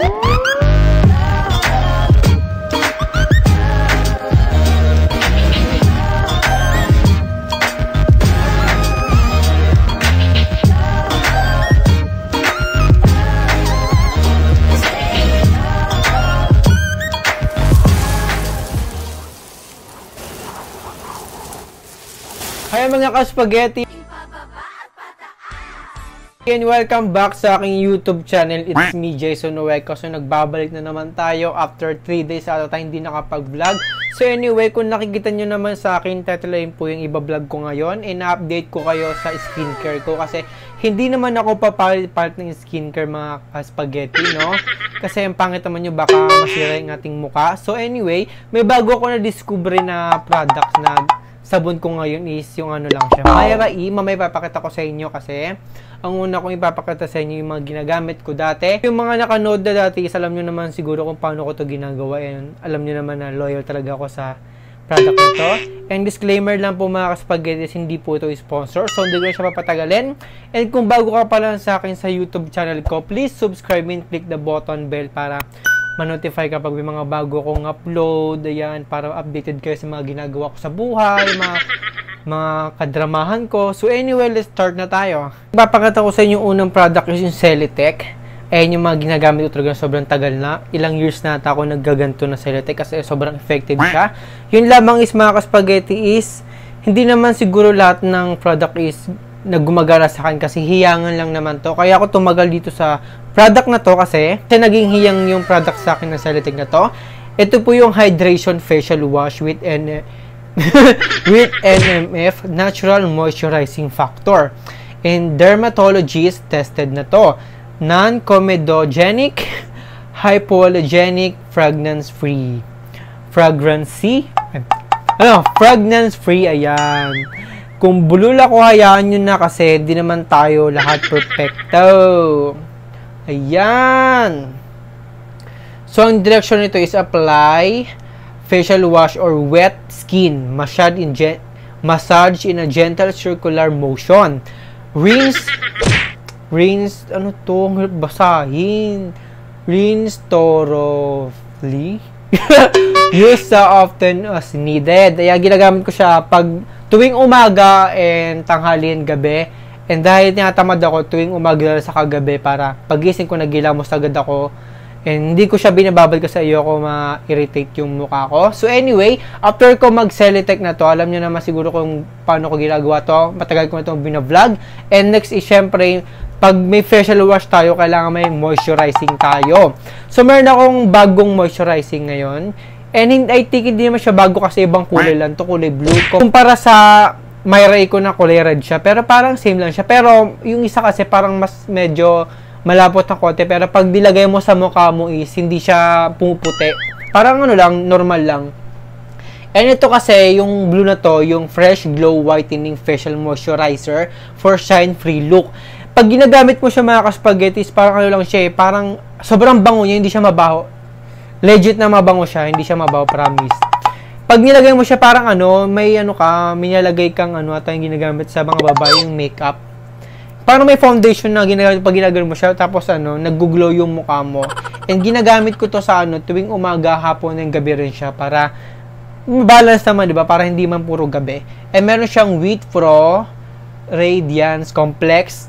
Hi mga ka-spaghetti! And welcome back sa aking YouTube channel. It's me, Jason Noeco. So, nagbabalik na naman tayo after 3 days ata tayo hindi nakapag-vlog. So, anyway, kung nakikita nyo naman sa akin, tatalayin po yung iba-vlog ko ngayon. And na-update ko kayo sa skincare ko kasi hindi naman ako papalit-palit ng skincare mga spaghetti, no? Kasi ang pangit naman nyo, baka masira yung ating muka. So, anyway, may bago ako na-discover na product na sabon ko ngayon is yung ano lang siya. Myra E, mamay papakita ko sa inyo kasi ang una kong ipapakita sa inyo yung mga ginagamit ko dati. Yung mga nakanood na dati, is alam nyo naman siguro kung paano ko to ginagawa and alam nyo naman na loyal talaga ako sa product na to. And disclaimer lang po mga kaspaghetis, hindi po ito sponsor. So, hindi ko siya papatagalin. And kung bago ka pa lang sa akin sa YouTube channel ko, please subscribe and click the button bell para ma-notify kapag may mga bago kong upload, ayan, para updated kayo sa mga ginagawa ko sa buhay, mga, mga kadramahan ko. So anyway, let's start na tayo. Papakita ko sa inyo yung unang product is yung Celitech. Ayan yung mga ginagamit ko talaga sobrang tagal na. Ilang years na ako naggaganto na Celitech kasi sobrang effective siya. Yun lamang is mga kaspaghetti is, hindi naman siguro lahat ng product is naggumagana sa akin kasi hiyangan lang naman to. Kaya ako tumagal dito sa product na to kasi kasi naging hiyang yung product sa akin na Celtic na to. Ito po yung Hydration Facial Wash with N with NMF Natural Moisturizing Factor. And dermatologist tested na to. Non-comedogenic, hypoallergenic, fragrance-free. Fragrance-free? Ano? Fragrance-free, ayan. Kung bulol ako, hayaan nyo na kasi di naman tayo lahat perfecto. Ayan. So, ang direction nito is apply facial wash or wet skin. Massage in, massage in a gentle circular motion. Rinse, rinse, ano to? Basahin. Rinse thoroughly. Use sa often as needed. Kaya ginagamit ko siya pag tuwing umaga and tanghalian gabi. And dahil tinatamad ako tuwing umaga sa kagabi para pagising ko nagilamos agad ako. And hindi ko siya binababal kasi ayoko ma-irritate yung mukha ko. So anyway, after ko mag-Celitech na to, alam niyo naman siguro kung paano ko ginagawa to. Matagal ko na itong binablog. And next is syempre, pag may facial wash tayo, kailangan may moisturizing tayo. So meron akong bagong moisturizing ngayon. And I think hindi naman siya bago kasi ibang kulay lang to kulay blue. Kumpara sa Myra ko na kulay red siya, pero parang same lang siya. Pero yung isa kasi parang mas medyo malapot na konti, pero pag dilagay mo sa mukha mo is hindi siya pumuputi. Parang ano lang, normal lang. And ito kasi, yung blue na to, yung Fresh Glow Whitening Facial Moisturizer for Shine-Free Look. Pag ginagamit mo siya mga kaspaghetis, parang ano lang siya eh, parang sobrang bango niya, hindi siya mabaho legit na mabango siya, hindi siya mabaw, promise. Pag nilagay mo siya parang ano, may ano ka, may nilagay kang ano, at yung ginagamit sa mga babae, yung makeup. Parang may foundation na ginagamit pag ginagawa mo siya, tapos ano, nag-glow yung mukha mo. And ginagamit ko to sa ano, tuwing umaga, hapon, and gabi rin siya para balance naman, di ba? Para hindi man puro gabi. And meron siyang Wheat Pro, Radiance, Complex,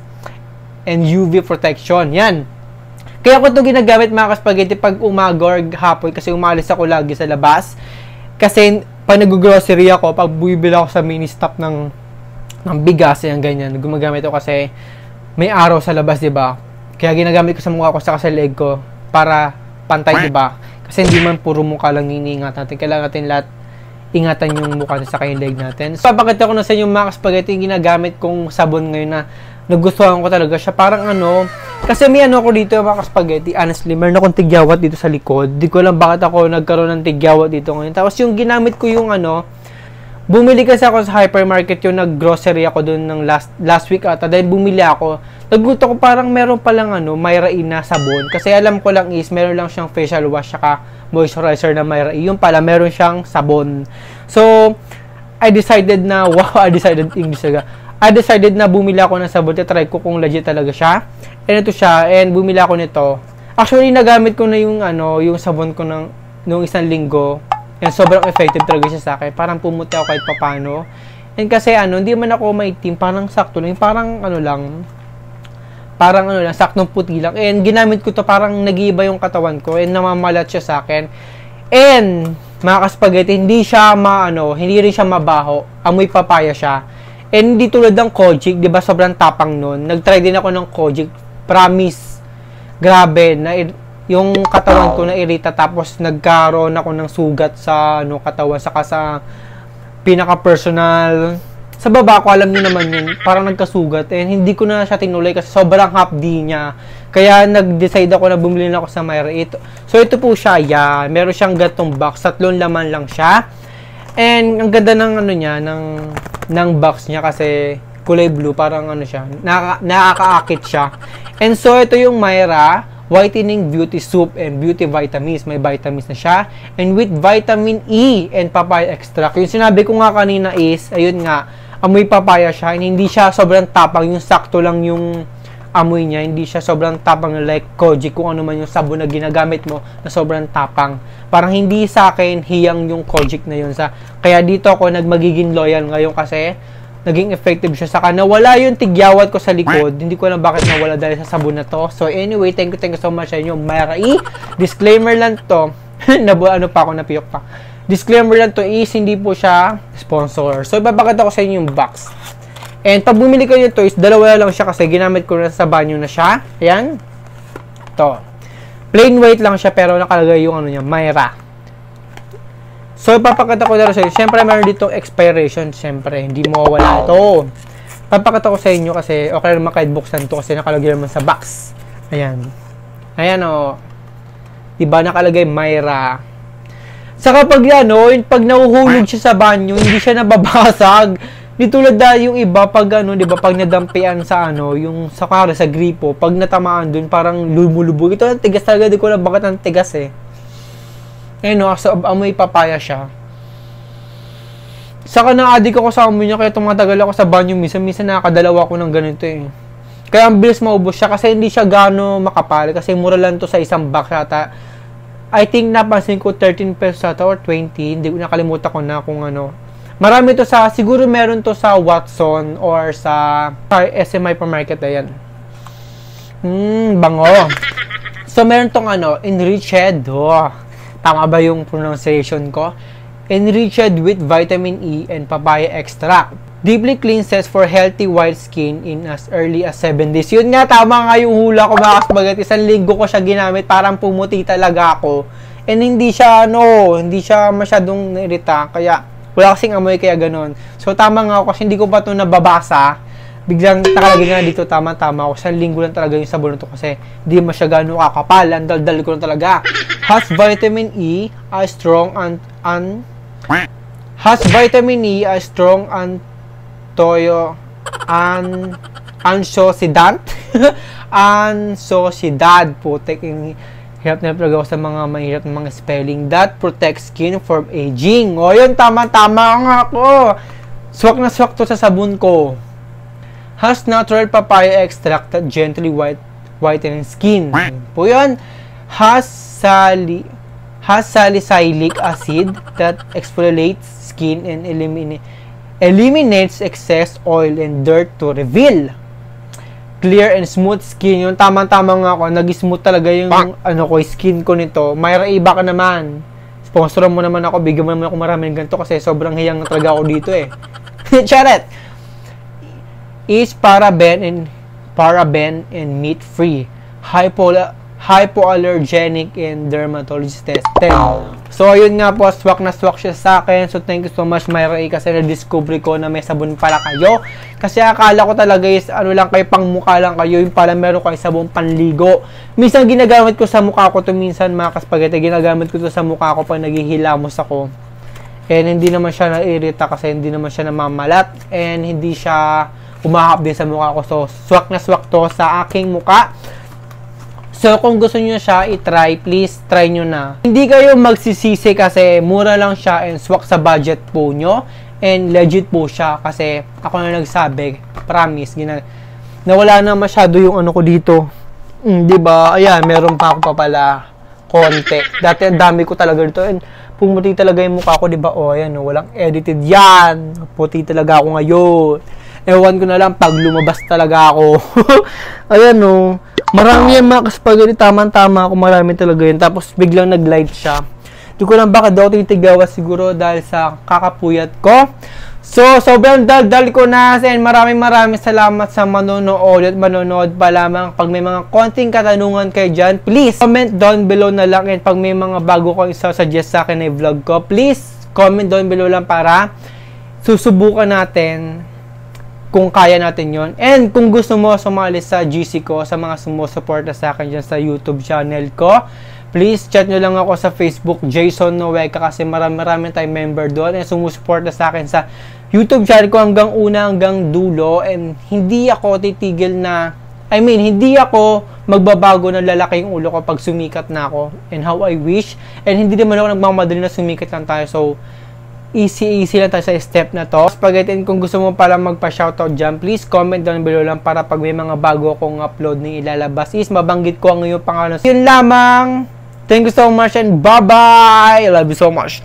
and UV Protection. Yan kaya ko ito ginagamit mga kaspaghetti pag umaga or hapon kasi umalis ako lagi sa labas. Kasi pag nag-grocery ako, pag bumibili ako sa mini stop ng, ng bigas, yan ganyan, gumagamit ako kasi may araw sa labas, di ba? Kaya ginagamit ko sa mukha ko sa sa leg ko para pantay, di ba? Kasi hindi man puro mukha lang iniingat natin. Kailangan natin lahat ingatan yung mukha sa kayong leg natin. So, papakita ko na sa inyo mga spaghetti yung ginagamit kong sabon ngayon na nagustuhan ko talaga siya. Parang ano, kasi may ano ako dito mga spaghetti, honestly, meron akong tigyawat dito sa likod. Di ko lang bakit ako nagkaroon ng tigyawat dito ngayon. Tapos yung ginamit ko yung ano, bumili kasi ako sa hypermarket yung nag-grocery ako doon ng last last week ata. Dahil bumili ako, naguto ko parang meron pa lang ano, Myra E na sabon. Kasi alam ko lang is, meron lang siyang facial wash saka moisturizer na Myra E. Yung pala, meron siyang sabon. So, I decided na, wow, I decided English talaga I decided na bumili ako ng sabon. Try ko kung legit talaga siya. And ito siya. And bumili ako nito. Actually, nagamit ko na yung ano, yung sabon ko ng nung isang linggo. And sobrang effective talaga siya sa akin. Parang pumuti ako kahit papano. And kasi ano, hindi man ako maitim, parang sakto lang, parang ano lang, parang ano lang, saktong puti lang. And ginamit ko to parang nag-iiba yung katawan ko and namamalat siya sa akin. And mga kaspageti, hindi siya maano, hindi rin siya mabaho. Amoy papaya siya. And hindi tulad ng Kojic, 'di ba? Sobrang tapang noon. Nag-try din ako ng Kojic. Promise. Grabe na yung katawan ko na irita tapos nagkaroon ako ng sugat sa ano katawan saka sa pinaka personal sa baba ko, alam niyo naman yun, parang nagkasugat. And hindi ko na siya tinuloy kasi sobrang D niya. Kaya nag-decide ako na bumili na ako sa Myra. Ito. So, ito po siya, yan. Meron siyang gatong box. Tatlong laman lang siya. And ang ganda ng ano niya, ng, ng box niya kasi kulay blue. Parang ano siya, nakaka, nakakaakit siya. And so, ito yung Myra whitening beauty soup and beauty vitamins. May vitamins na siya. And with vitamin E and papaya extract. Yung sinabi ko nga kanina is, ayun nga, amoy papaya siya and hindi siya sobrang tapang yung sakto lang yung amoy niya hindi siya sobrang tapang like koji kung ano man yung sabon na ginagamit mo na sobrang tapang. Parang hindi sa akin hiyang yung kojic na yun sa kaya dito ako nagmagiging loyal ngayon kasi naging effective siya saka nawala yung tigyawat ko sa likod. Hindi ko alam bakit nawala dahil sa sabon na to. So anyway thank you thank you so much sa inyo. Marai disclaimer lang to. Na ano pa ako napiyok pa. Disclaimer lang to is hindi po siya sponsor. So ipapakita ko sa inyo yung box. And pag bumili kayo nito is dalawa lang siya kasi ginamit ko na sa banyo na siya. Ayan. To. Plain white lang siya pero nakalagay yung ano niya, Myra. So ipapakita ko na sa inyo. Siyempre meron dito expiration. Siyempre hindi mo wala ito. Papakita ko sa inyo kasi okay naman kahit buksan to kasi nakalagay naman sa box. Ayan. Ayan o. Oh. Diba nakalagay Myra. Saka pag ano, pag nahuhulog siya sa banyo, hindi siya nababasag. Di tulad da yung iba pag ano, 'di ba, pag nadampian sa ano, yung sa kara sa gripo, pag natamaan dun parang lumulubog. Ito ang tigas talaga, di ko alam bakit ang tigas eh. Eh no, so, amoy papaya siya. Saka na-addict ako sa amoy niya kaya tumatagal ako sa banyo minsan. Minsan nakakadalawa ko ng ganito eh. Kaya ang bilis maubos siya kasi hindi siya gano makapal kasi mura lang to sa isang box yata I think napansin ko 13 pesos ata or 20. Hindi ko nakalimutan ko na kung ano. Marami to sa, siguro meron to sa Watson or sa, sa SMI per market na yan. Hmm, bango. So, meron tong ano, enriched. Oh, tama ba yung pronunciation ko? Enriched with vitamin E and papaya extract. Deeply cleanses for healthy white skin in as early as 7 days. Yun nga, tama nga yung hula ko mga kasbagat. Isang linggo ko siya ginamit, parang pumuti talaga ako. And hindi siya, no, hindi siya masyadong nairita. Kaya, wala kasing amoy kaya ganun. So, tama nga ako kasi hindi ko pa ito nababasa. Biglang nakalagay nga dito, tama-tama ako. Isang linggo lang talaga yung sabon na to kasi hindi masya gano'ng kakapal. Ang dal-dal ko lang talaga. Has vitamin E, a strong and, and has vitamin E, a strong and toyo an antioxidant antioxidant putek yung hirap na talaga ako sa mga mahirap na mga spelling that protects skin from aging. O yun tama tama nga ako. Swak na swak to sa sabon ko. Has natural papaya extract that gently white whitening skin. Po yun. Has sali has salicylic acid that exfoliates skin and eliminate eliminates excess oil and dirt to reveal clear and smooth skin. Yung tamang-tama nga ako, nag-smooth talaga yung ano ko, skin ko nito. Mayra iba ka naman. Sponsor mo naman ako, bigyan mo naman ako maraming ganito kasi sobrang hiyang na talaga ako dito eh. Charet! Is paraben and paraben and meat free. Hypo hypoallergenic and dermatologist tested. So, ayun nga po, swak na swak siya sa akin. So, thank you so much, Myra A, kasi na-discover ko na may sabon pala kayo. Kasi akala ko talaga is, ano lang kayo, pang mukha lang kayo. Yung pala meron kayo sabon panligo. Minsan, ginagamit ko sa mukha ko to minsan, mga kaspagete. Ginagamit ko to sa mukha ko pag naghihilamos ako. And hindi naman siya nairita kasi hindi naman siya namamalat. And hindi siya umahap din sa mukha ko. So, swak na swak to sa aking mukha. So, kung gusto niyo siya i-try, please try nyo na. Hindi kayo magsisisi kasi mura lang siya and swak sa budget po nyo. And legit po siya kasi ako na nagsabi, promise, gina nawala na masyado yung ano ko dito. Mm, di ba? Ayan, meron pa ako pa pala konti. Dati ang dami ko talaga dito. And pumuti talaga yung mukha ko, di ba? Oh, ayan, oh, walang edited yan. Puti talaga ako ngayon. Ewan ko na lang pag lumabas talaga ako. ayan, oh. Marami yan mga kaspagari. Tama-tama ako. Marami talaga yun. Tapos biglang nag-light siya. Hindi ko lang baka daw titigawa siguro dahil sa kakapuyat ko. So, sobrang dal-dal ko na and maraming maraming salamat sa manonood at manonood pa lamang. Pag may mga konting katanungan kayo dyan, please comment down below na lang and pag may mga bago ko isa-suggest sa akin na vlog ko, please comment down below lang para susubukan natin kung kaya natin yon And kung gusto mo sumali sa GC ko, sa mga sumusuporta sa akin dyan sa YouTube channel ko, please chat nyo lang ako sa Facebook, Jason Noeca, kasi marami-marami tayong member doon and sumusuporta sa akin sa YouTube channel ko hanggang una hanggang dulo. And hindi ako titigil na I mean, hindi ako magbabago ng lalaki yung ulo ko pag sumikat na ako and how I wish. And hindi naman ako nagmamadali na sumikat lang tayo. So easy-easy lang tayo sa step na to. Spaghetti, kung gusto mo pala magpa-shoutout dyan, please comment down below lang para pag may mga bago akong upload na ilalabas is mabanggit ko ang iyong pangalan. Yun lamang! Thank you so much and bye-bye! Love you so much.